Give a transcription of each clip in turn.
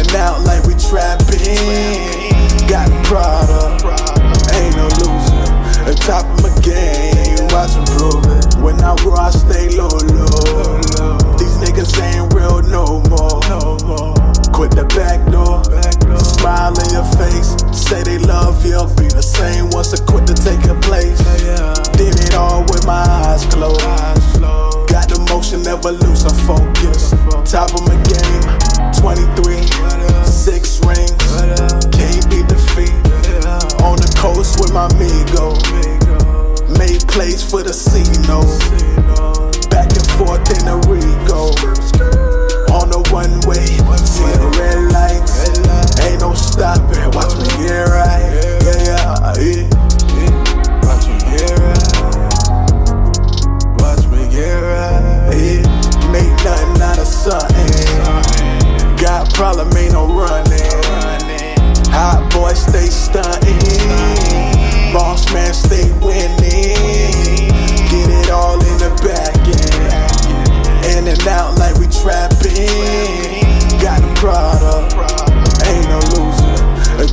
and out like we trapping. Got product, ain't no loser. A top plays for the Cino. Back and forth in the Rigo. On the one way, see the red lights. Ain't no stopping. Watch me get right. Yeah, yeah, yeah. Watch me get right. Watch me get right. Make nothing out of something. Got problem, ain't no running. Hot boy, stay stunting.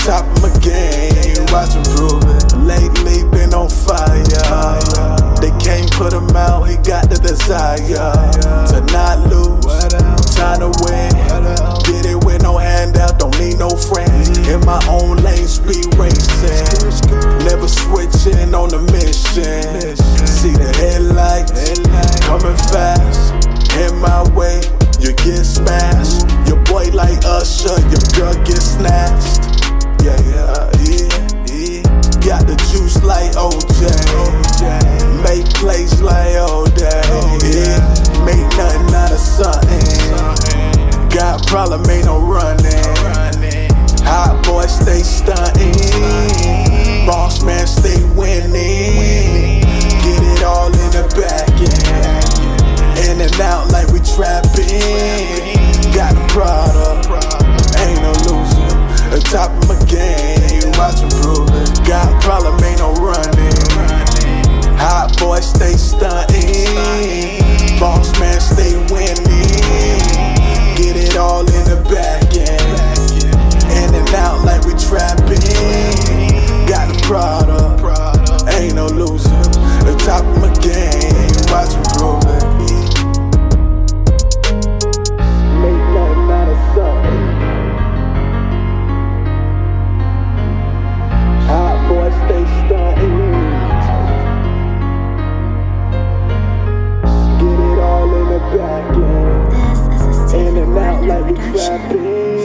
Top of my game, watch improve it. Lately been on fire. They can't put him out, he got the desire to not lose. Time to win. Did it with no handout, don't need no friends. In my own lane, speed racing. Never switching on the mission. See the headlights coming fast. Top of my game, watch improve it. Got problem, ain't no running. Hot boy, stay stunting. Baby.